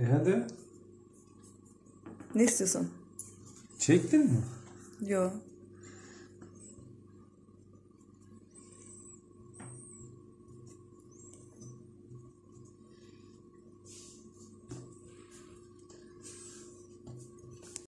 E hadi. Ne istiyorsun? Çektin mi? Yo.